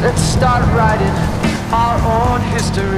Let's start writing our own history.